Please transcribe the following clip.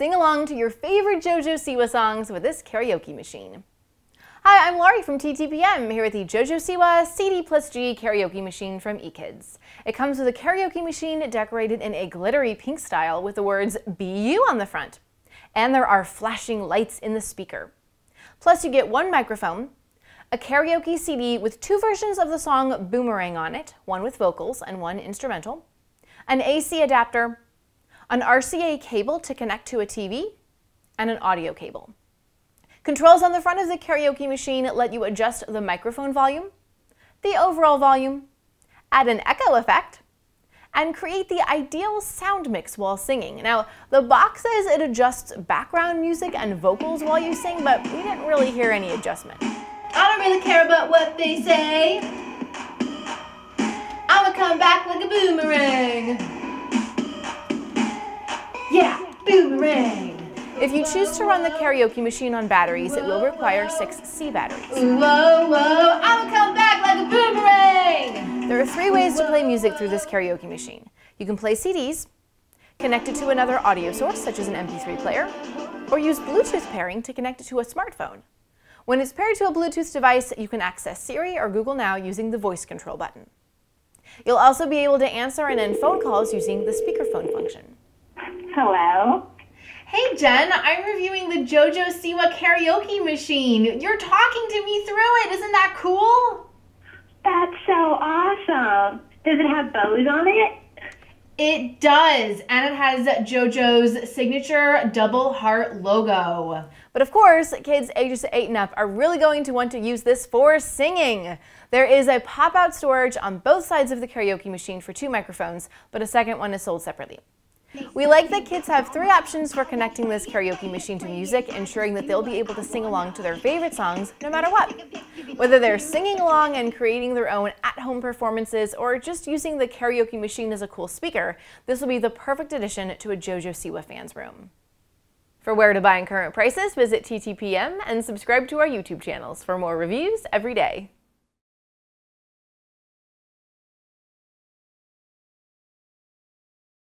Sing along to your favorite JoJo Siwa songs with this karaoke machine. Hi, I'm Laurie from TTPM, here with the JoJo Siwa CD plus G karaoke machine from eKids. It comes with a karaoke machine decorated in a glittery pink style with the words Be You on the front. And there are flashing lights in the speaker. Plus you get one microphone, a karaoke CD with two versions of the song Boomerang on it, one with vocals and one instrumental, an AC adapter, an RCA cable to connect to a TV, and an audio cable. Controls on the front of the karaoke machine let you adjust the microphone volume, the overall volume, add an echo effect, and create the ideal sound mix while singing. Now, the box says it adjusts background music and vocals while you sing, but we didn't really hear any adjustment. I don't really care about what they say. I'ma come back like a boomerang. Boomerang. If you choose to run the karaoke machine on batteries, it will require six C batteries. Whoa, whoa, I'ma come back like a boomerang. There are three ways to play music through this karaoke machine. You can play CDs, connect it to another audio source, such as an MP3 player, or use Bluetooth pairing to connect it to a smartphone. When it's paired to a Bluetooth device, you can access Siri or Google Now using the voice control button. You'll also be able to answer and end phone calls using the speakerphone function. Hello. Hey Jen, I'm reviewing the JoJo Siwa karaoke machine. You're talking to me through it. Isn't that cool? That's so awesome. Does it have bows on it? It does, and it has JoJo's signature double heart logo. But of course, kids ages 8 and up are really going to want to use this for singing. There is a pop-out storage on both sides of the karaoke machine for two microphones, but a second one is sold separately. We like that kids have three options for connecting this karaoke machine to music, ensuring that they'll be able to sing along to their favorite songs no matter what. Whether they're singing along and creating their own at-home performances or just using the karaoke machine as a cool speaker, this will be the perfect addition to a JoJo Siwa fan's room. For where to buy and current prices, visit TTPM and subscribe to our YouTube channels for more reviews every day.